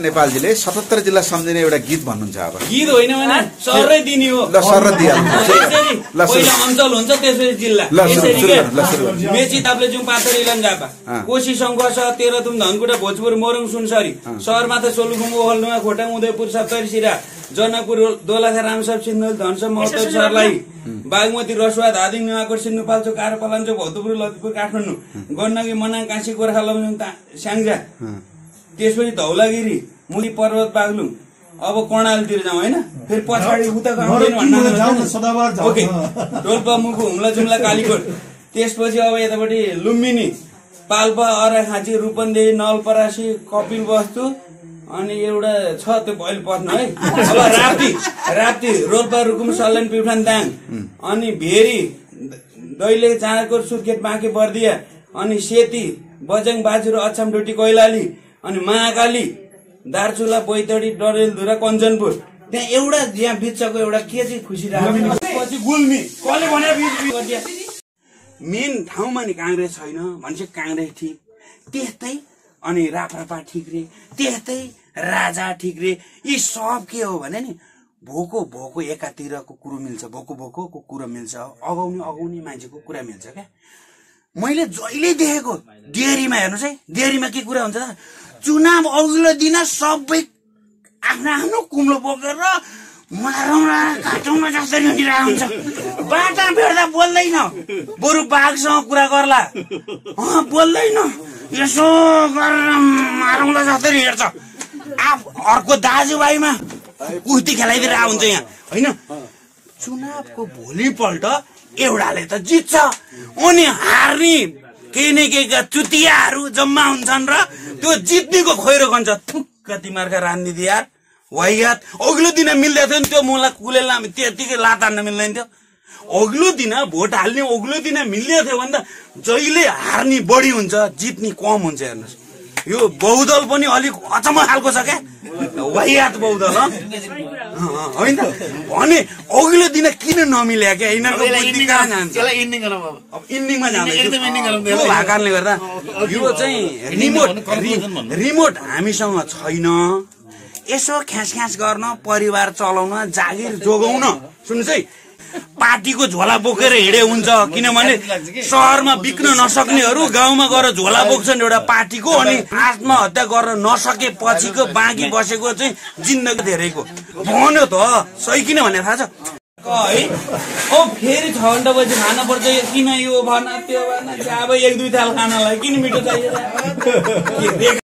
नेपालजीले सतहत्तर जिल्ला सम्झिने एउटा गीत भन्नुहुन्छ अब। गीत होइन। मेची ताप्ले जुङ पाथर इलाम अँ। कोशी सङ्घर्ष तेह्रथुम धनकुटा भोजपुर मोरङ सुनसरी। सहरमाथा सोलुखुम ओहलनुवा खोटाङ उदयपुर सप्तरी सिरा। जनकपुर दोलखा रामसप सिन्धुल धनसप महोत्सव सरलाई बागमती रसुवा धादिङ नुवाकोट सिन्धुपाल्चो कारपालाञ्चो भौतपुर ललितपुर काठमाडौँ। गण्डकी मनाङ काँसी गोर्खा लमजुङ ता- स्याङ्जा। त्यसपछि धौलागिरी मुली पर्वत बागलुङ। अब कर्णालीतिर जाउँ होइन? फेरि पछाडि उता। ओके। डोल्पा मुखु हुम्ला जुम्ला कालीकोट। त्यसपछि अब यतापट्टि लुम्बिनी पाल्पा अराखाँची रूपन्देही नलपरासी कपिल वस्तु अनि एउटा छ त्यो पहिलो पत्न है? अब राप्ती राप्ती रोल्पा रुकुम सल्यान प्युठान दाङ। अनि भेरी दैले चाँडको सुर्खेत बाँके बर्दिया अनि सेती बजङ बाजुरो अछाम डोटी कैलाली अनि महाकाली दार्चुला बैतडी डरेलधुरा कञ्चनपुर। त्यहाँ एउटा यहाँ बिचको एउटा के चाहिँ खुसी? मेन ठाउँमा नि काङ्ग्रेस छैन भनेपछि काङ्ग्रेस ठिक। त्यस्तै अनि राप्रपा ठिक रे। त्यस्तै राजा ठिक रे। यी सब के हो भने नि भोको भोको एकातिरको कुरो मिल्छ। भोको भोको कुरो मिल्छ। अगाउने अगाउने मान्छेको कुरा मिल्छ क्या। मैले जहिले देखेको डेरीमा हेर्नुहोस् है डेरीमा के कुरा हुन्छ त? चुनाव अघिल्लो दिन सबै आफ्नो आफ्नो कुम्लो बोकेर हुन्छ। बाटा भेट्दा बोल्दैन। बरु बाघसँग कुरा गर्ला। बोल्दैन। यसो गरेर मारौँला हिँड्छ आफ अर्को दाजुभाइमा कुस्ती खेलाइदिएर हुन्छ यहाँ। होइन? चुनावको भोलिपल्ट एउटाले त जित्छ। अनि हार्ने केही न केही चुतियाहरू जम्मा हुन्छन् र त्यो जित्नेको खोइरो गन्छ। थुक्क तिमीहरूका राजनीति यार वाइयात अघिल्लो दिन मिल्दै थियो नि त्यो मुला कुलेल त्यतिकै लात हान्न मिल्दैन थियो। अघिल्लो दिन भोट हाल्ने अघिल्लो दिन मिल्दै थियो भने त जहिले हार्ने बढी हुन्छ जित्ने कम हुन्छ हेर्नुहोस्। यो बहुदल पनि अलिक अचम्म खालको छ क्या? वाइयात बहुदल होइन? भने अघिल्लो दिन किन नमिल्या क्या? भएको कारणले गर्दा यो चाहिँ रिमोट रिमोट हामीसँग छैन। यसो ख्यास ख्यास गर्न परिवार चलाउन जागिर जोगाउन। सुन्नुहोस् है पार्टीको झोला बोकेर हिँडे हुन्छ। किनभने सहरमा बिक्न नसक्नेहरू गाउँमा गएर झोला बोक्छन् एउटा पार्टीको अनि आत्महत्या गर्न नसके पछिको बाँकी बसेको चाहिँ जिन्दगी धेरैको। भन्यो त सही किन भने थाहा छ? है। ओ फेरि छ घन्टा पछि खान पर्छ यो किन यो भन त्यो भन अब एक दुई थाल खानलाई। किन मिठो चाहियो?